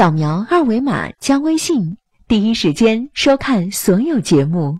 扫描二维码加微信第一时间收看所有节目。